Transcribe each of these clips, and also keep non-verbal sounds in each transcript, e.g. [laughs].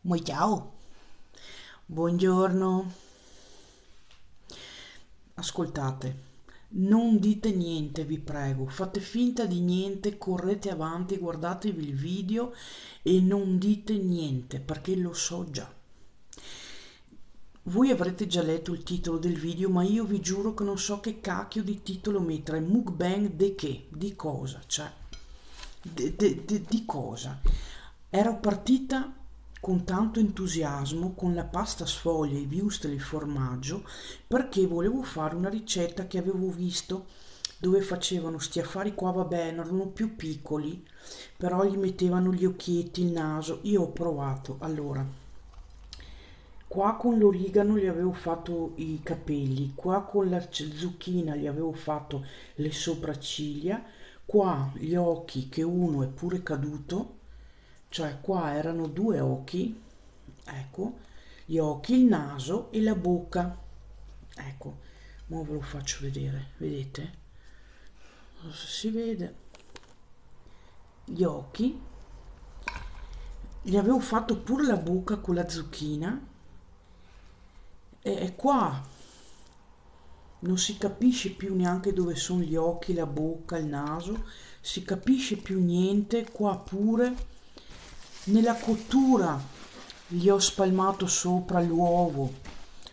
Muy ciao. Buongiorno. Ascoltate, non dite niente, vi prego. Fate finta di niente, correte avanti, guardatevi il video e non dite niente, perché lo so già. Voi avrete già letto il titolo del video, ma io vi giuro che non so che cacchio di titolo mettere. Mukbang de che? Di cosa? Cioè, de, de, de, di cosa? Ero partita con tanto entusiasmo con la pasta sfoglia, i wurstel e il formaggio perché volevo fare una ricetta che avevo visto dove facevano sti affari qua, vabbè, erano più piccoli, però gli mettevano gli occhietti, il naso. Io ho provato, allora qua con l'origano gli avevo fatto i capelli qua con la zucchina gli avevo fatto le sopracciglia qua gli occhi che uno è pure caduto cioè qua erano due occhi ecco gli occhi il naso e la bocca. Ecco ora ve lo faccio vedere vedete? Se si vede. Gli occhi gli avevo fatto pure la bocca con la zucchina e qua non si capisce più neanche dove sono gli occhi, la bocca, il naso, si capisce più niente, qua pure nella cottura gli ho spalmato sopra l'uovo,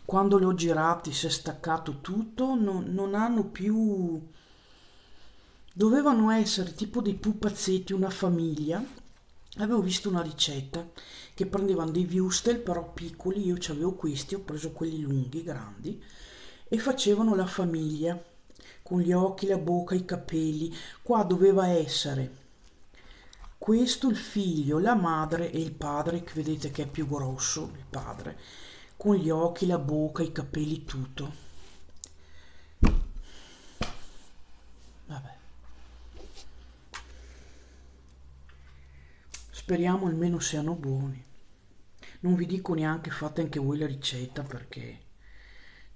quando li ho girati si è staccato tutto, non, non hanno più... dovevano essere tipo dei pupazzetti, una famiglia, avevo visto una ricetta che prendevano dei wurstel però piccoli, io avevo questi, ho preso quelli lunghi, grandi, e facevano la famiglia con gli occhi, la bocca, i capelli. Qua doveva essere questo il figlio, la madre e il padre, che vedete che è più grosso, il padre, con gli occhi, la bocca, i capelli, tutto. Vabbè. Speriamo almeno siano buoni. Non vi dico neanche fate anche voi la ricetta perché,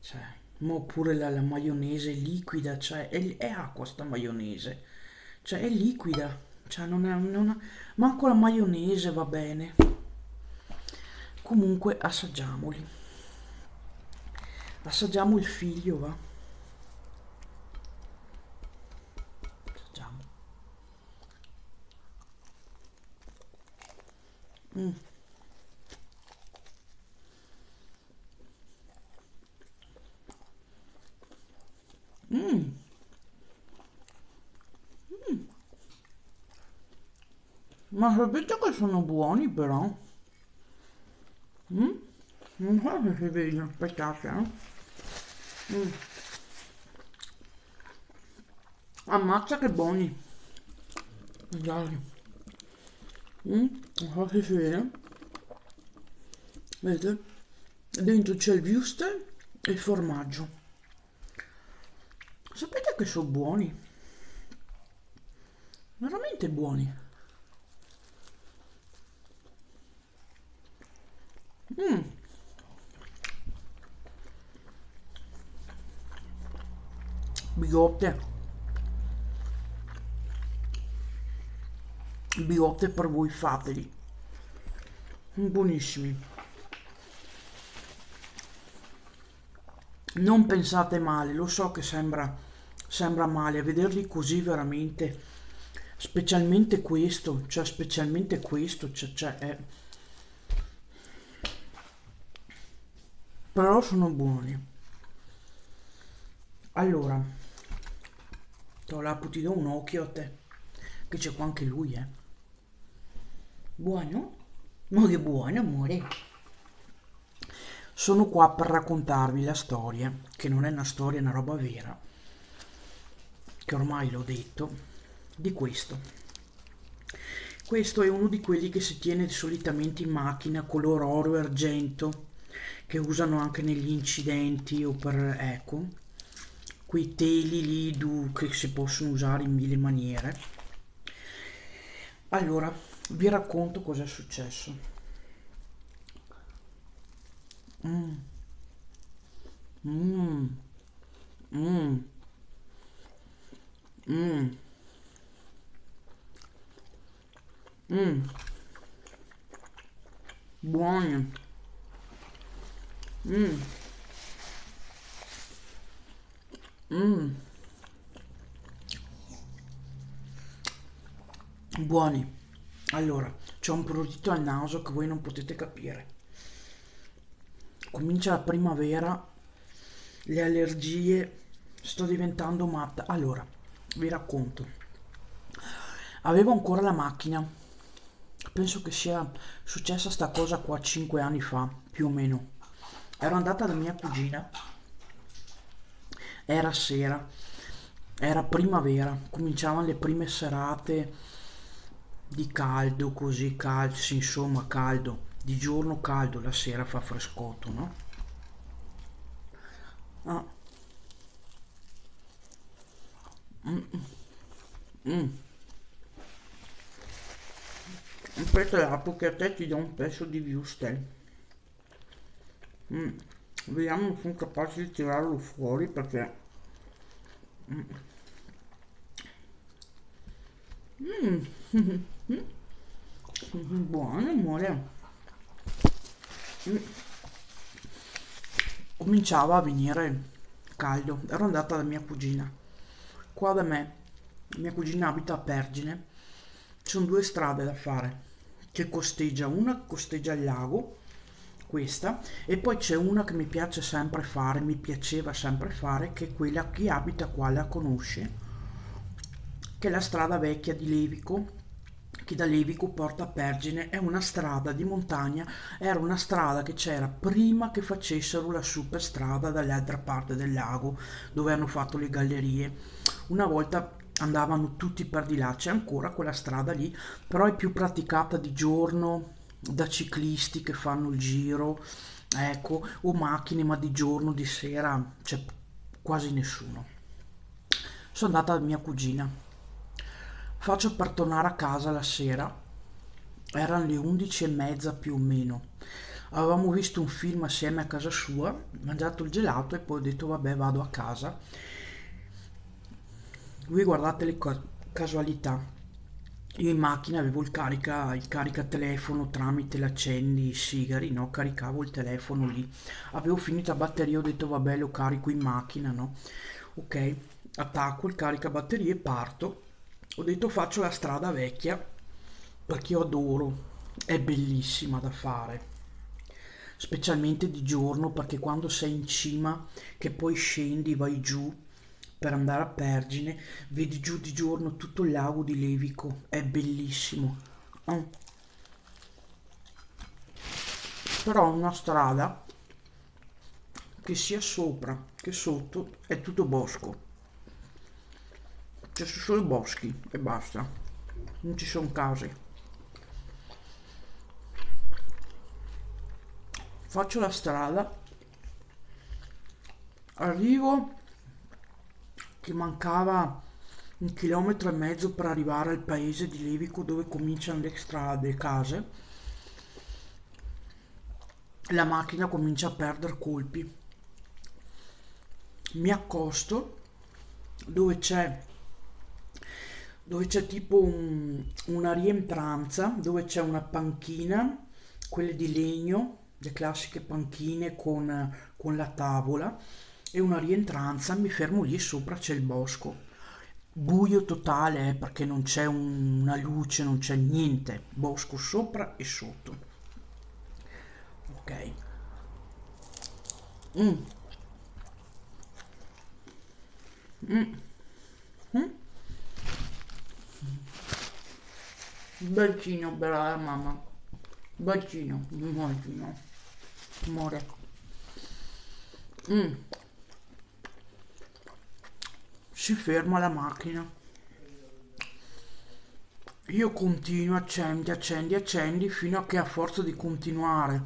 cioè, ma pure la, la maionese liquida, cioè, è, è, acqua sta maionese, cioè, è liquida, cioè, non è, non è, manco la maionese va bene. Comunque, assaggiamoli. Assaggiamo il figlio, va. Mm. Mm. Mm. Ma sapete che sono buoni però? Mm? Non so se si vede, aspettate eh? Mm. Ammazza che buoni! Dai. Mm? Non so se si vede. Vedete? Dentro c'è il wurstel e il formaggio. Che sono buoni? Veramente buoni. Mm. Bigotte. bigotte per voi fateli buonissimi non pensate male lo so che sembra sembra male a vederli così veramente specialmente questo cioè specialmente questo cioè, cioè è... però sono buoni allora Tolapu ti do un occhio a te che c'è qua anche lui eh Buono? Ma che buono, amore. Sono qua per raccontarvi la storia, che non è una storia, è una roba vera, che ormai l'ho detto, di questo. Questo è uno di quelli che si tiene solitamente in macchina, color oro e argento, che usano anche negli incidenti o per, ecco, quei teli lì che si possono usare in mille maniere. Allora, vi racconto cosa è successo. Mm. Mm. Mm. mm. buoni mm. Mm. buoni allora c'è un prurito al naso che voi non potete capire. Comincia la primavera le allergie sto diventando matta. Allora vi racconto. Avevo ancora la macchina. Penso che sia successa sta cosa qua 5 anni fa più o meno. Ero andata da mia cugina. Era sera era primavera cominciavano le prime serate di caldo così caldo insomma caldo di giorno caldo la sera fa frescotto no ah. Mm. Mm. Aspetta che a te ti do un pezzo di wurstel. Mm. Vediamo se sono capace di tirarlo fuori perché... Mm. [laughs] Mm. Buono amore. Mm. Cominciava a venire caldo. Ero andata da mia cugina. Qua da me, mia cugina abita a Pergine. Ci sono due strade da fare che costeggia una costeggia il lago questa e poi c'è una che mi piace sempre fare mi piaceva sempre fare che è quella chi abita qua la conosce che è la strada vecchia di Levico che da Levico porta a Pergine. È una strada di montagna era una strada che c'era prima che facessero la superstrada dall'altra parte del lago dove hanno fatto le gallerie. Una volta andavano tutti per di là, c'è ancora quella strada lì, però è più praticata di giorno da ciclisti che fanno il giro, ecco, o macchine, ma di giorno, di sera c'è quasi nessuno. Sono andata da mia cugina, faccio per tornare a casa la sera, erano le undici e mezza più o meno. Avevamo visto un film assieme a casa sua, mangiato il gelato e poi ho detto vabbè vado a casa. Voi guardate le casualità. Io in macchina avevo il carica il carica telefono tramite l'accendi sigari no? Caricavo il telefono lì. Avevo finito la batteria ho detto vabbè lo carico in macchina no? Ok attacco il carica batterie parto ho detto faccio la strada vecchia perché io adoro è bellissima da fare specialmente di giorno perché quando sei in cima che poi scendi vai giù per andare a Pergine, vedi giù di giorno tutto il lago di Levico, è bellissimo. Oh. Però una strada che sia sopra che sotto è tutto bosco. C'è solo boschi e basta, non ci sono case. Faccio la strada, arrivo che mancava un chilometro e mezzo per arrivare al paese di Levico dove cominciano le strade, le case. La macchina comincia a perdere colpi. Mi accosto dove c'è dove c'è tipo un, una rientranza dove c'è una panchina quelle di legno le classiche panchine con, con la tavola e una rientranza, mi fermo lì sopra c'è il bosco. Buio totale eh, perché non c'è un, una luce, non c'è niente. Bosco sopra e sotto. Ok. Mm. Mm. Mm. Bacino bella mamma. Bacino, immagino. Amore. Mm si ferma la macchina io continuo accendi accendi accendi fino a che a forza di continuare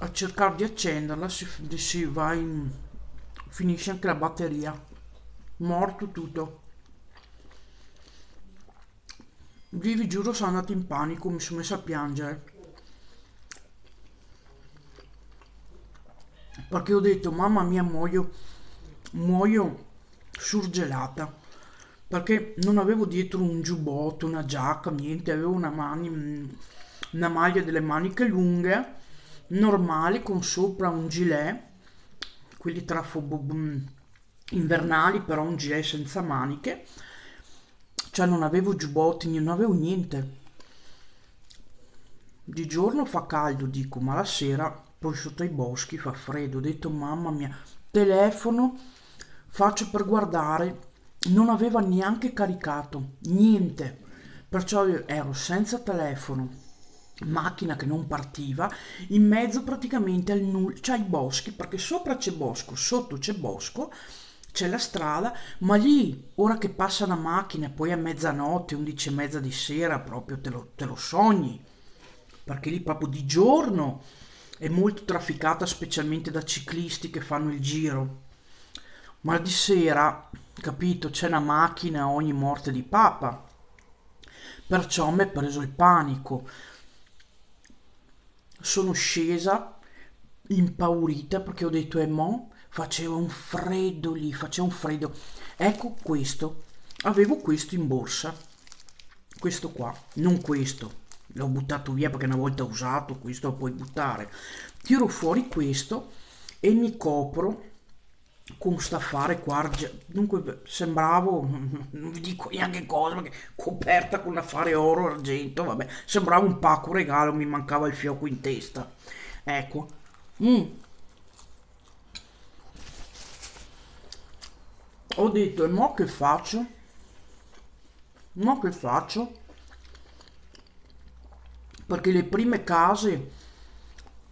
a cercare di accenderla si, si va in finisce anche la batteria morto tutto lì vi giuro sono andato in panico mi sono messo a piangere. Perché ho detto mamma mia muoio muoio surgelata. Perché non avevo dietro un giubbotto, una giacca, niente, avevo una, mani, una maglia delle maniche lunghe, normali, con sopra un gilet, quelli trafobo invernali, però un gilet senza maniche, cioè non avevo giubbotti, non avevo niente. Di giorno fa caldo, dico, ma la sera poi sotto i boschi fa freddo. Ho detto, mamma mia, telefono, faccio per guardare, non aveva neanche caricato, niente. Perciò ero senza telefono, macchina che non partiva, in mezzo praticamente al nulla, c'è i boschi, perché sopra c'è bosco, sotto c'è bosco, c'è la strada, ma lì, ora che passa la macchina, poi a mezzanotte, undici e mezza di sera, proprio te lo, te lo sogni, perché lì proprio di giorno è molto trafficata, specialmente da ciclisti che fanno il giro, ma di sera capito? C'è una macchina a ogni morte di papa. Perciò mi è preso il panico. Sono scesa impaurita perché ho detto, e eh, mo faceva un freddo lì, faceva un freddo. Ecco questo, avevo questo in borsa, questo qua, non questo, l'ho buttato via perché una volta usato, questo lo puoi buttare. Tiro fuori questo e mi copro con sta affare qua, dunque sembravo, [laughs] non vi dico neanche cosa, perché coperta con affare oro, argento, vabbè, sembrava un pacco regalo, mi mancava il fiocco in testa. Ecco. Mm. Ho detto, e mo che faccio? Mo che faccio? Perché le prime case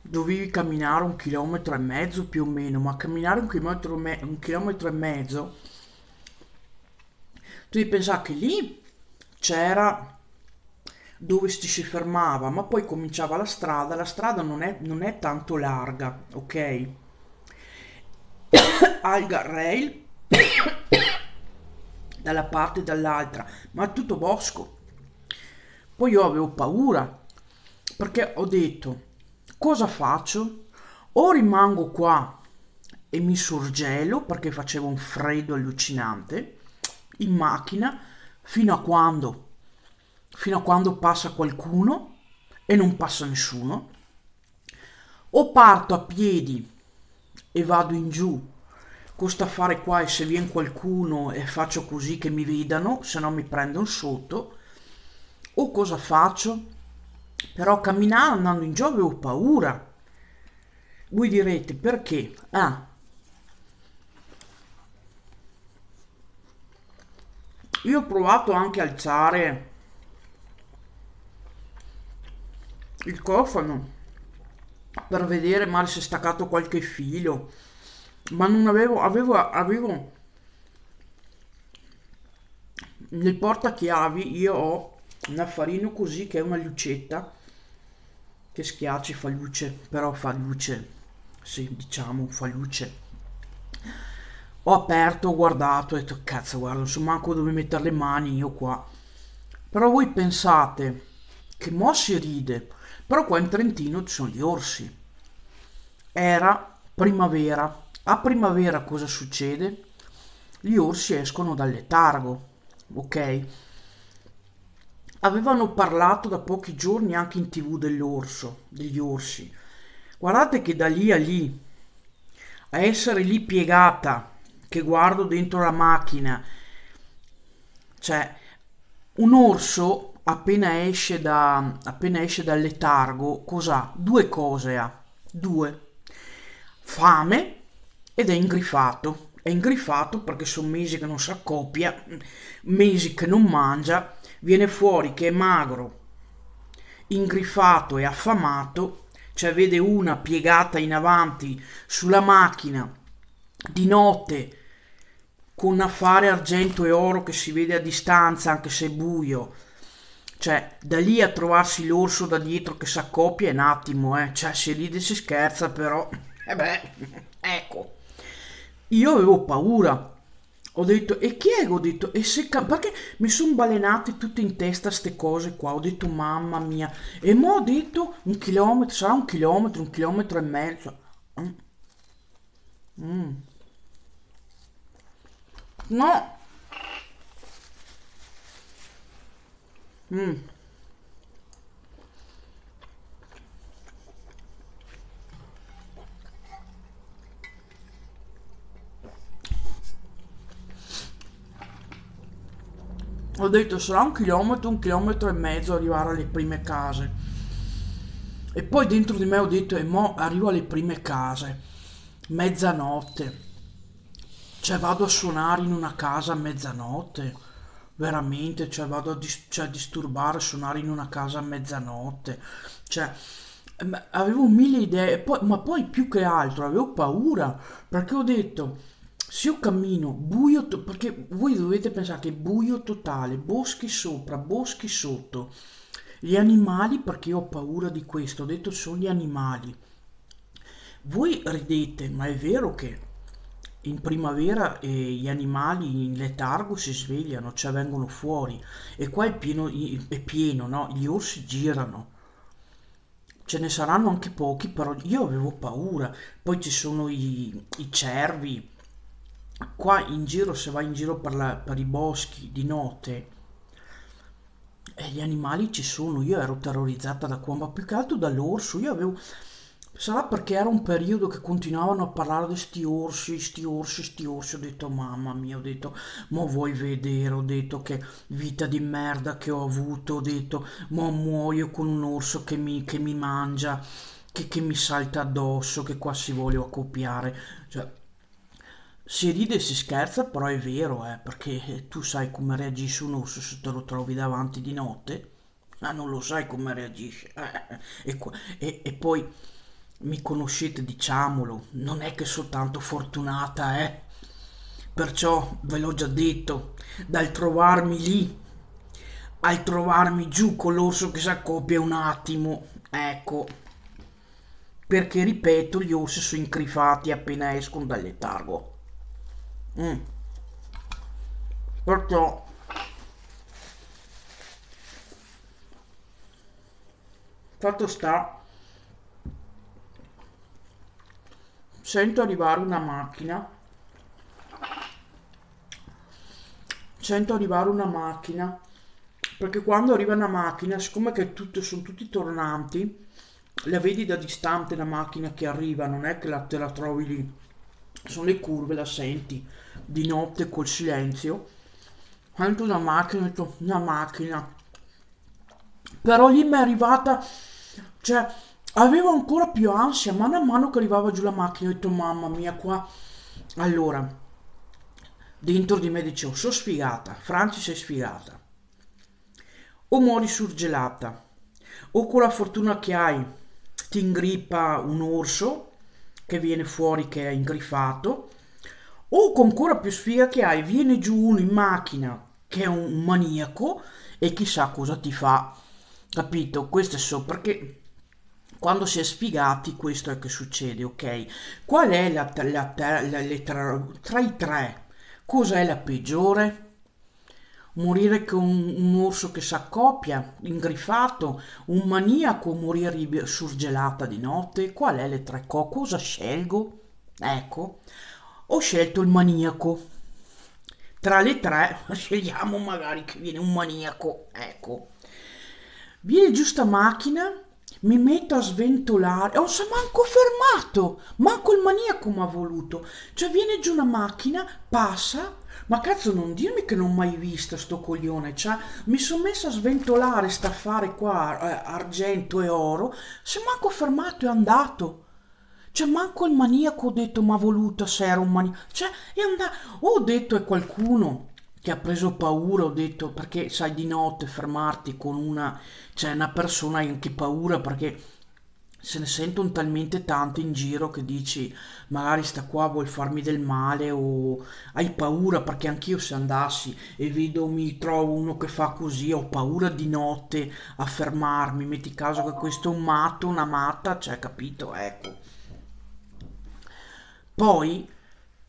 dovevi camminare un chilometro e mezzo più o meno, ma camminare un chilometro, me- un chilometro e mezzo, tu devi pensare che lì c'era dove ci si fermava, ma poi cominciava la strada, la strada non è, non è tanto larga, ok? [coughs] Al rail [coughs] dalla parte e dall'altra, ma tutto bosco. Poi io avevo paura perché ho detto cosa faccio? O rimango qua e mi sorgelo perché faceva un freddo allucinante in macchina fino a quando? Fino a quando passa qualcuno e non passa nessuno. O parto a piedi e vado in giù con sta affare qua e se viene qualcuno e faccio così che mi vedano, se no mi prendono sotto. O cosa faccio? Però camminare andando in gioco avevo paura. Voi direte perché? Ah, io ho provato anche a alzare il cofano per vedere male se è staccato qualche filo ma non avevo avevo avevo nel portachiavi io ho un affarino così che è una lucetta che schiacci fa luce però fa luce sì diciamo fa luce. Ho aperto ho guardato ho detto cazzo guarda non so manco dove mettere le mani io qua. Però voi pensate che mo si ride però qua in Trentino ci sono gli orsi. Era primavera a primavera cosa succede gli orsi escono dal letargo ok avevano parlato da pochi giorni anche in tv dell'orso, degli orsi. Guardate che da lì a lì, a essere lì piegata, che guardo dentro la macchina, cioè un orso appena esce, da, appena esce dal letargo, cos'ha? Due cose ha, due. Fame ed è ingrifato. È ingrifato perché sono mesi che non si accoppia, mesi che non mangia viene fuori che è magro, ingriffato e affamato, cioè vede una piegata in avanti sulla macchina di notte con affare argento e oro che si vede a distanza anche se è buio. Cioè, da lì a trovarsi l'orso da dietro che si accoppia è un attimo, eh. Cioè, si ride e si scherza, però... E eh beh io avevo paura. Ho detto, e chi è? Ho detto, e se cam- perché mi sono balenate tutte in testa queste cose qua? Ho detto, mamma mia. E mo ho detto, un chilometro, sarà un chilometro, un chilometro e mezzo. Mm. Mm. No. Mm. Ho detto sarà un chilometro, un chilometro e mezzo arrivare alle prime case. E poi dentro di me ho detto, e mo arrivo alle prime case, mezzanotte. Cioè vado a suonare in una casa a mezzanotte. Veramente, cioè vado a, dis- cioè, disturbare, suonare in una casa a mezzanotte. Cioè, avevo mille idee, poi- ma poi più che altro avevo paura perché ho detto se io cammino buio, to- perché voi dovete pensare che buio totale, boschi sopra, boschi sotto, gli animali, perché io ho paura di questo, ho detto sono gli animali. Voi ridete, ma è vero che in primavera eh, gli animali in letargo si svegliano, cioè vengono fuori e qua è pieno, è pieno, no? Gli orsi girano. Ce ne saranno anche pochi, però io avevo paura. Poi ci sono i, i cervi. Qua in giro, se vai in giro per, la- per i boschi di notte, eh, gli animali ci sono. Io ero terrorizzata da qua, ma più che altro dall'orso. Io avevo... Sarà perché era un periodo che continuavano a parlare di sti orsi, sti orsi, sti orsi. Ho detto, mamma mia, ho detto, ma vuoi vedere? Ho detto che vita di merda che ho avuto. Ho detto, ma muoio con un orso che mi, che mi mangia, che, che mi salta addosso, che qua si vuole accoppiare. Cioè, si ride e si scherza, però è vero, eh, perché tu sai come reagisce un orso se te lo trovi davanti di notte. Ah, non lo sai come reagisce. Eh, e, qua- e- e poi mi conoscete, diciamolo, non è che sono tanto fortunata, eh. Perciò ve l'ho già detto, dal trovarmi lì al trovarmi giù con l'orso che si accoppia un attimo, ecco, perché ripeto, gli orsi sono incrifati appena escono dal letargo. Mm. Perciò, fatto sta, sento arrivare una macchina, sento arrivare una macchina, perché quando arriva una macchina, siccome che tutto, sono tutti tornanti, la vedi da distante la macchina che arriva, non è che la, te la trovi lì, sono le curve, la senti di notte col silenzio. Sento una macchina, ho detto, una macchina. Però lì mi è arrivata, cioè, avevo ancora più ansia, mano a mano che arrivava giù la macchina, ho detto, mamma mia, qua. Allora, dentro di me dicevo, sono sfigata, Franci sei sfigata. O muori surgelata, o con la fortuna che hai ti ingrippa un orso che viene fuori che è ingriffato, o con ancora più sfiga che hai, viene giù uno in macchina che è un maniaco e chissà cosa ti fa. Capito? Questo è so perché quando si è sfigati questo è che succede, ok? Qual è la, la, la, la lettera tra i tre? Cos'è la peggiore? Morire con un, orso che si accoppia, ingrifato, un maniaco, morire surgelata di notte? Qual è le tre co? Cosa scelgo? Ecco, ho scelto il maniaco. Tra le tre [laughs] scegliamo magari che viene un maniaco, ecco. Viene giù sta macchina, mi metto a sventolare, non si è manco fermato, manco il maniaco mi ha voluto. Cioè viene giù una macchina, passa, ma cazzo non dirmi che non ho mai visto sto coglione, cioè mi sono messo a sventolare sta affare qua, eh, argento e oro, si è manco fermato e andato. Cioè, manco il maniaco ho detto mi ha voluto se era un maniaco. Cioè, è andato. Ho detto è qualcuno che ha preso paura, ho detto, perché sai di notte fermarti con una, cioè una persona hai anche paura perché se ne sentono talmente tanti in giro che dici magari sta qua vuol farmi del male o hai paura perché anch'io se andassi e vedo mi trovo uno che fa così ho paura di notte a fermarmi metti caso che questo è un matto una matta cioè capito ecco poi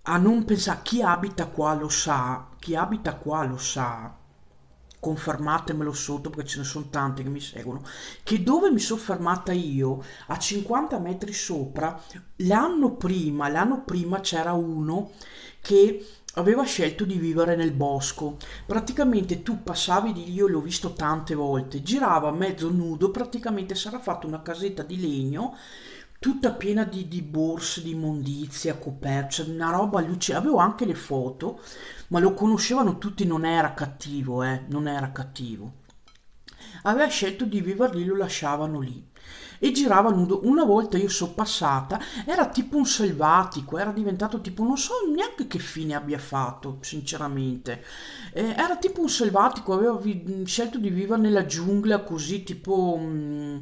a non pensare, chi abita qua lo sa, chi abita qua lo sa, confermatemelo sotto perché ce ne sono tanti che mi seguono, che dove mi sono fermata io, a 50 metri sopra, l'anno prima, l'anno prima c'era uno che aveva scelto di vivere nel bosco. Praticamente tu passavi di lì, io l'ho visto tante volte, girava mezzo nudo, praticamente si era fatto una casetta di legno tutta piena di, di borse, di immondizia, coperta, una roba allucinante. Avevo anche le foto, ma lo conoscevano tutti, non era cattivo, eh, non era cattivo. Aveva scelto di vivere lì, lo lasciavano lì e girava nudo. Una volta io sono passata, era tipo un selvatico, era diventato tipo, non so neanche che fine abbia fatto, sinceramente. Eh, era tipo un selvatico, aveva vi- scelto di vivere nella giungla così, tipo... Mh, mm,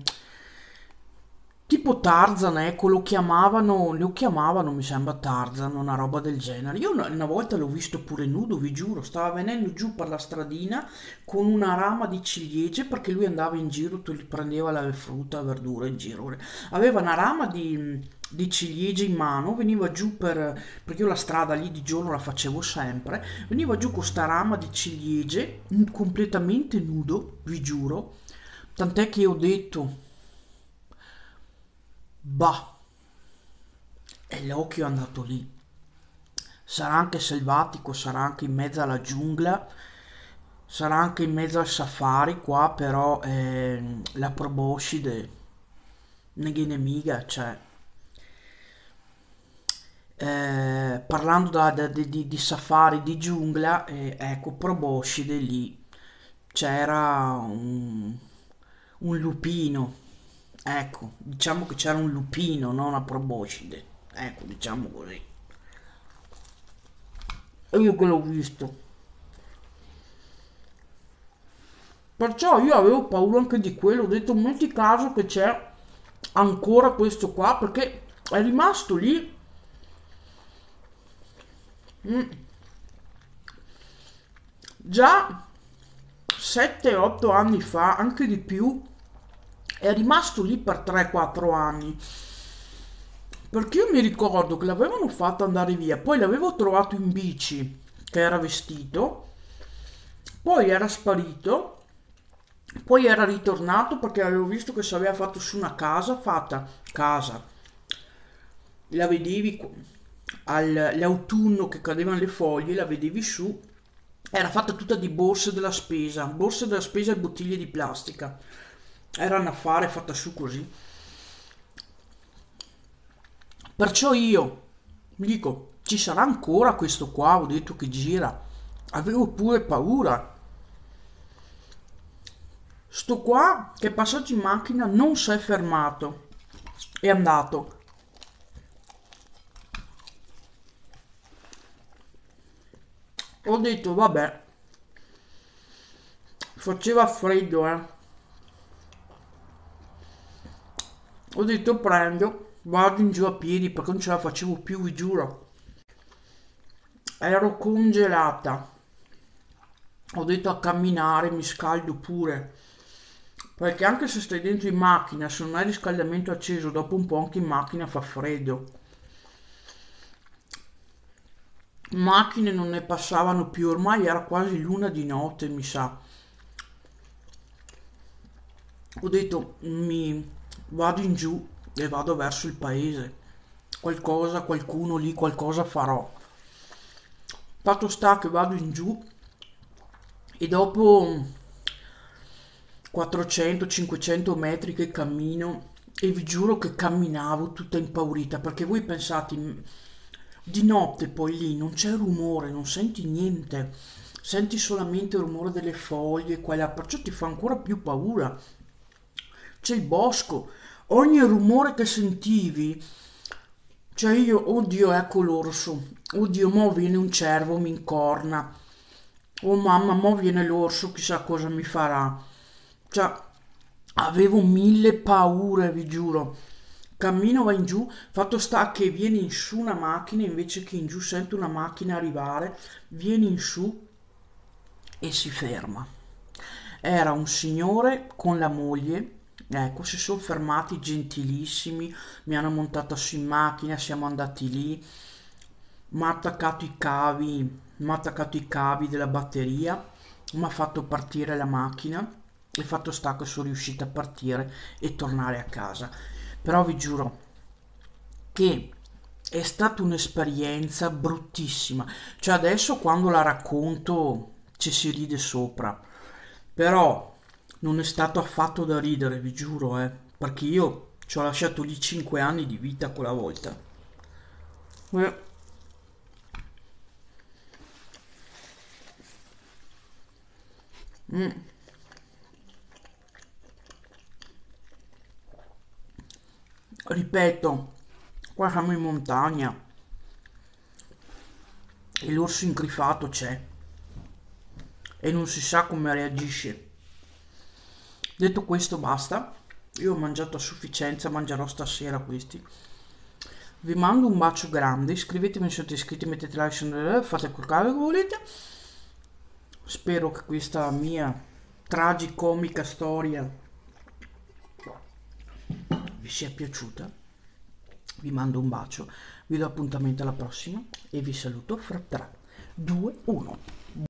Tipo Tarzan, ecco, lo chiamavano, lo chiamavano, mi sembra Tarzan, una roba del genere. Io una, una volta l'ho visto pure nudo, vi giuro, stava venendo giù per la stradina con una rama di ciliegie perché lui andava in giro, prendeva la frutta, la verdura in giro. Aveva una rama di, di ciliegie in mano, veniva giù per, perché io la strada lì di giorno la facevo sempre, veniva giù con sta rama di ciliegie, completamente nudo, vi giuro. Tant'è che ho detto Bah, e l'occhio è andato lì. Sarà anche selvatico, sarà anche in mezzo alla giungla, sarà anche in mezzo al safari qua, però eh, la proboscide ne viene cioè... Eh, parlando da, da, di, di, safari di giungla, eh, ecco, proboscide lì. C'era un, un lupino Ecco, diciamo che c'era un lupino, non una proboscide. Ecco, diciamo così. E io che l'ho visto. Perciò io avevo paura anche di quello. Ho detto, metti caso che c'è ancora questo qua, perché è rimasto lì. Mm. Già 7-8 anni fa, anche di più, è rimasto lì per 3-4 anni. Perché io mi ricordo che l'avevano fatto andare via, poi l'avevo trovato in bici, che era vestito, poi era sparito, poi era ritornato perché avevo visto che si aveva fatto su una casa, fatta casa, la vedevi all'autunno che cadevano le foglie, la vedevi su, era fatta tutta di borse della spesa, borse della spesa e bottiglie di plastica era un affare fatta su così. Perciò io mi dico, ci sarà ancora questo qua, ho detto che gira. Avevo pure paura. Sto qua che è passato in macchina non si è fermato. È andato. Ho detto, vabbè. Faceva freddo, eh. Ho detto prendo, vado in giù a piedi perché non ce la facevo più, vi giuro. Ero congelata. Ho detto a camminare, mi scaldo pure. Perché anche se stai dentro in macchina, se non hai riscaldamento acceso, dopo un po' anche in macchina fa freddo. Macchine non ne passavano più, ormai era quasi l'una di notte, mi sa. Ho detto, mi, vado in giù e vado verso il paese. Qualcosa, qualcuno lì, qualcosa farò. Fatto sta che vado in giù e dopo 400-500 metri che cammino e vi giuro che camminavo tutta impaurita perché voi pensate di notte poi lì non c'è rumore, non senti niente, senti solamente il rumore delle foglie, quella, perciò ti fa ancora più paura c'è il bosco, ogni rumore che sentivi, cioè io, oddio, ecco l'orso, oddio, mo viene un cervo, mi incorna, oh mamma, mo viene l'orso, chissà cosa mi farà. Cioè, avevo mille paure, vi giuro. Cammino va in giù, fatto sta che viene in su una macchina invece che in giù sento una macchina arrivare, viene in su e si ferma. Era un signore con la moglie Ecco, si sono fermati gentilissimi, mi hanno montato su in macchina, siamo andati lì, mi ha attaccato i cavi, mi ha attaccato i cavi della batteria, mi ha fatto partire la macchina e fatto sta che sono riuscita a partire e tornare a casa. Però vi giuro che è stata un'esperienza bruttissima. Cioè adesso quando la racconto ci si ride sopra, però non è stato affatto da ridere, vi giuro, eh, perché io ci ho lasciato lì 5 anni di vita quella volta. Eh. Mm. Ripeto, qua siamo in montagna e l'orso incrifato c'è e non si sa come reagisce. Detto questo basta, io ho mangiato a sufficienza, mangerò stasera questi. Vi mando un bacio grande, iscrivetevi se siete iscritti, mettete like, fate quel che volete. Spero che questa mia tragicomica storia vi sia piaciuta. Vi mando un bacio, vi do appuntamento alla prossima e vi saluto fra 3, 2, 1.